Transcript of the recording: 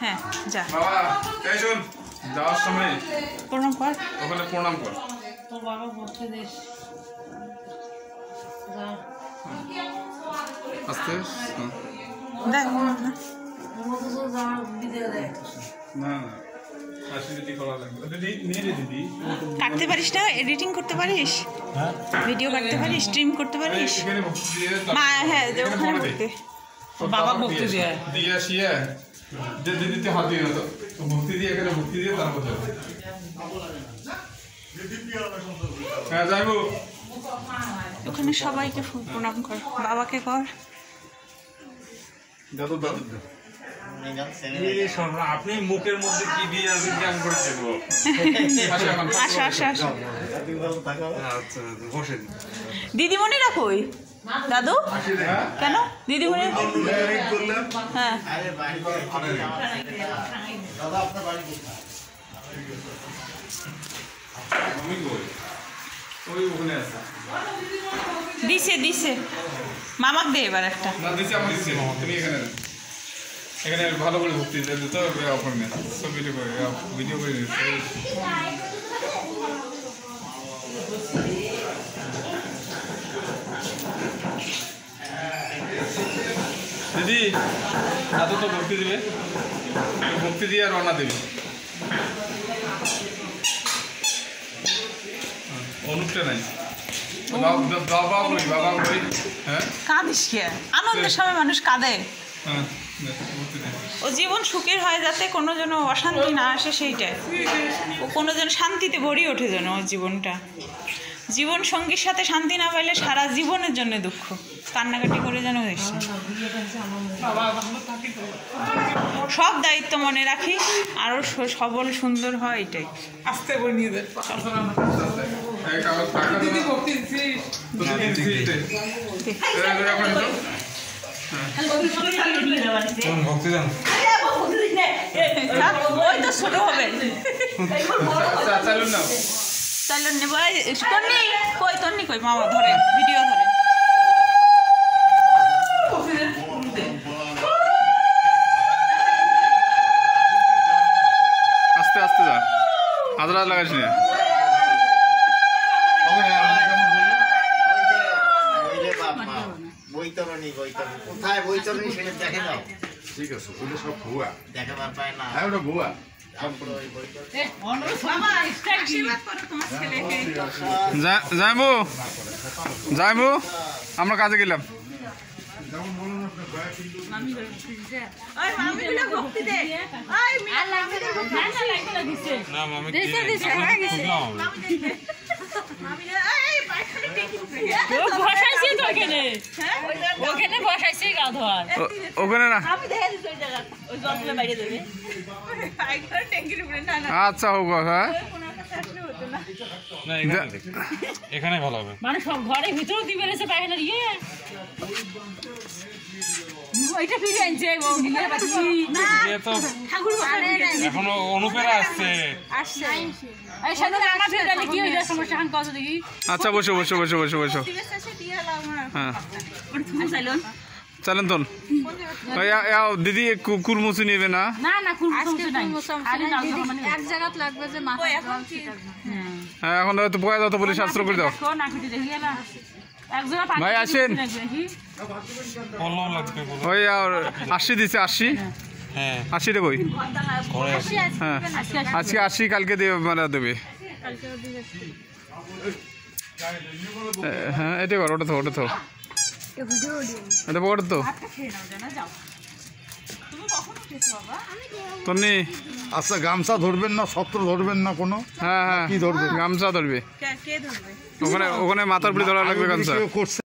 হ্যাঁ যা। বাবা এই শোন যাওয়ার সময় প্রণাম কর। ওখানে প্রণাম কর। তোর বাবা দেশ যা আস্তে দেখ ওর মতো তো যা বিদে দেয়। না না। ফ্যাসিলিটি করা লাগবে। দিদি নিয়ে নে দিদি। কাটতে পারিস না? এডিটিং করতে পারিস? ভিডিও কাটতে পারিস? স্ট্রিম করতে পারিস? মা হ্যাঁ ওখানে বাবা দিয়ে দিদিতে হাত দিয়ে না তো। তো ভক্তি দিয়ে এখানে ভক্তি দিয়ে তারপর যাবে। হ্যাঁ যাইবো ওখানে সবাইকে প্রণাম কর। বাবাকে কর। দাদু দাদু। আপনি মুখের মধ্যে কি দিয়ে আমি জ্ঞান করে দেবো আচ্ছা বসেন। দিদিমণিরা কই? দাদু? কেন? দিদিমণি? হ্যাঁ। দিছে দিছে। মামাক দে এবার একটা। এখানে ভালো করে দিয়ে দিত সব ভিডিও করে ভিডিও করে দিদি এত তো ভক্তি দিবে ভক্তি দিয়ে রওনা দেবে। বাবা- বাবা হ্যাঁ? কাঁদিস কে? আনন্দের সময় মানুষ কাঁদে। হ্যাঁ ও জীবন সুখের হয় যাতে কোনো যেন অশান্তি না আসে সেইটাই। ও কোনো যেন শান্তিতে ভরি ওঠে যেন ওর জীবনটা। জীবন সঙ্গীর সাথে শান্তি না পাইলে সারা জীবনের জন্য দুঃখ। কান্নাকাটি করে যেন এসে। সব দায়িত্ব মনে রাখিস আরও সবল সুন্দর হয় এটাই। আস্তে করে নিয়ে ওই তো ছোট হবে। চা- চালুন নাও। তাহলে নেব কই তন্নি কই? মামা ধরে ভিডিও আদরা লাগাইস না বৈতরণী বৈতরণী। কোথায় বৈতরণী সেটা দেখে দাও ঠিক আছে ওগুলো সব ভুয়া। দেখাবার পায় না। হ্যাঁ ওটা ভুয়া। যাইবো যাইবো আমরা কাজে গেলাম। দে। ওই মিয়া দিছে। দিছে হয়ে গেছে বাইরে আচ্ছা হোক হ্যাঁ। এখানে ভালো হবে। মানে সব ঘরের ভিতরেও দিবে পায়খানার ইয়ে। ওইটা ফিরে আনছে তো এখনও অনুপেরা আসছে। আচ্ছা বসো বসো বসো বসো বসো। হ্যাঁ। চলেন তো আ, দিদি কু- কুরমুচি নেবে না? না না খুব সমস্যা নাই। আরে না এক জায়গাত লাগবে যে এখন হ্যাঁ এখন হয়তো পয়া যত বলে শাস্ত্র করে দাও। ভাই, আসেন। ওই আর আশি দিছে আশি? হ্যাঁ। আশি দেবো হ্যাঁ। আজকে আশি কালকে দেবে মানে দেবে। হ্যাঁ এটা কর ওটা তো ওটা তো। এটা পকেটে তো। তন্নি। আচ্ছা গামছা ধরবেন না সত্র ধরবেন না কোনো? হ্যাঁ হ্যাঁ। কি ধরবে? গামছা ধরবে। কে কে ধরবে? ওখানে ওখানে মাথার উপরে ধরা লাগবে গামছা। করছে